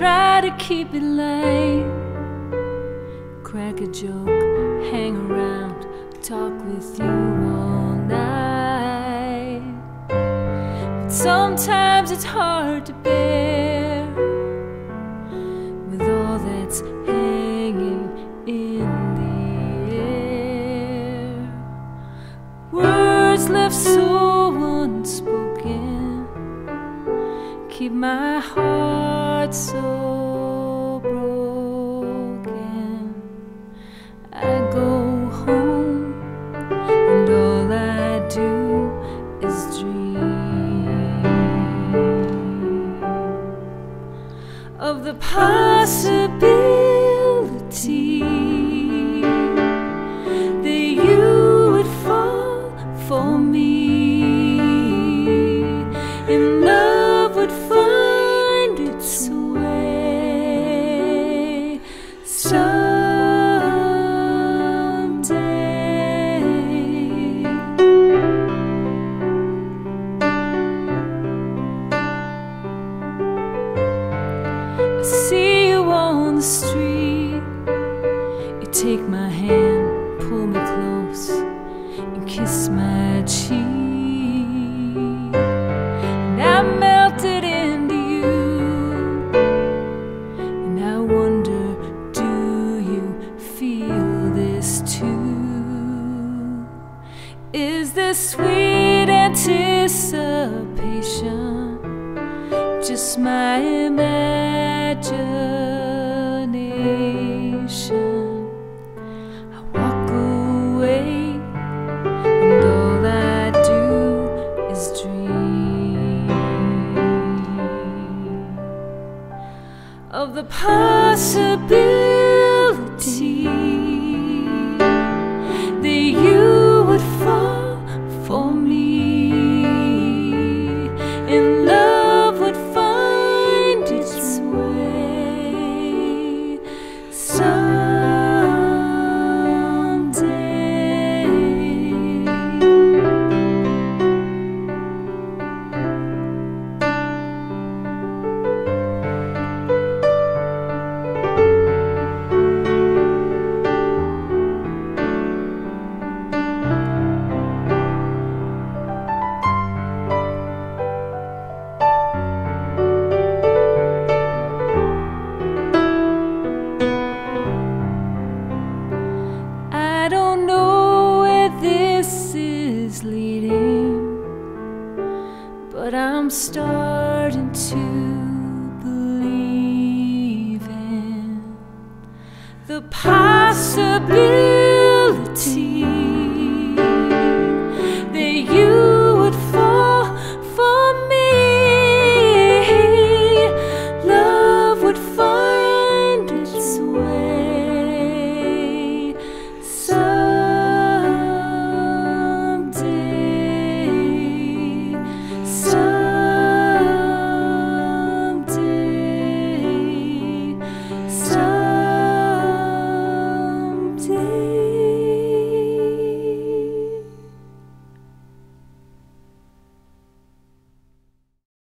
try to keep it light. Crack a joke, hang around, talk with you all night. But sometimes it's hard to bear with all that's hanging in the air. Words left so unspoken keep my heart so broken. I go home, and all I do is dream of the possibility See you on the street. You take my hand, pull me close, and kiss my cheek. And I melted into you. And I wonder, do you feel this too? Is this sweet anticipation? just my imagination. Of the possibility I'm starting to believe in the possibility